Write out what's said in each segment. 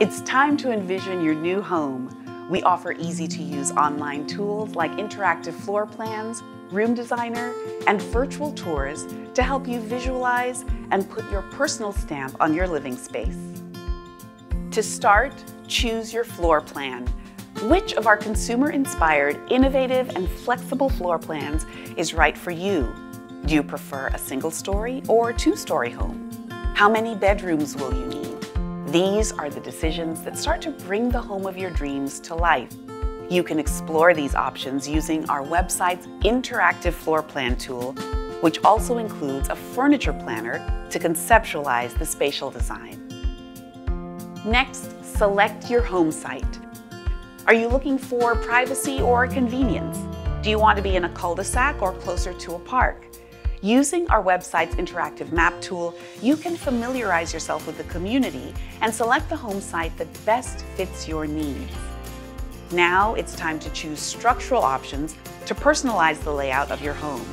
It's time to envision your new home. We offer easy to use online tools like interactive floor plans, room designer, and virtual tours to help you visualize and put your personal stamp on your living space. To start, choose your floor plan. Which of our consumer-inspired, innovative, and flexible floor plans is right for you? Do you prefer a single-story or two-story home? How many bedrooms will you need? These are the decisions that start to bring the home of your dreams to life. You can explore these options using our website's interactive floor plan tool, which also includes a furniture planner to conceptualize the spatial design. Next, select your home site. Are you looking for privacy or convenience? Do you want to be in a cul-de-sac or closer to a park? Using our website's interactive map tool, you can familiarize yourself with the community and select the home site that best fits your needs. Now it's time to choose structural options to personalize the layout of your home.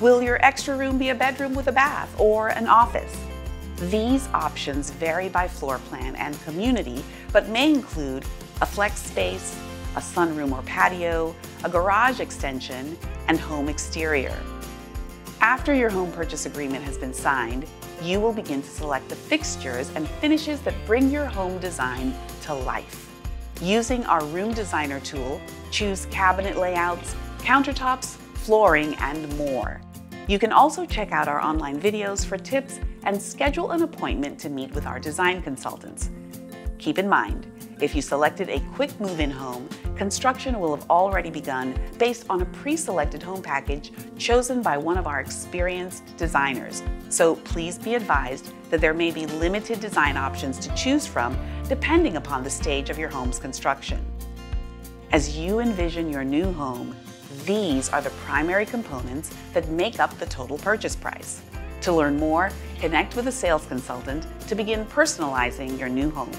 Will your extra room be a bedroom with a bath or an office? These options vary by floor plan and community, but may include a flex space, a sunroom or patio, a garage extension, and home exterior. After your home purchase agreement has been signed, you will begin to select the fixtures and finishes that bring your home design to life. Using our Room Designer tool, choose cabinet layouts, countertops, flooring, and more. You can also check out our online videos for tips and schedule an appointment to meet with our design consultants. Keep in mind, if you selected a quick move-in home, construction will have already begun based on a pre-selected home package chosen by one of our experienced designers. So please be advised that there may be limited design options to choose from depending upon the stage of your home's construction. As you envision your new home, these are the primary components that make up the total purchase price. To learn more, connect with a sales consultant to begin personalizing your new home.